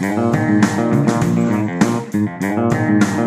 now.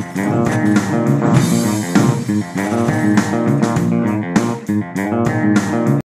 Thank you.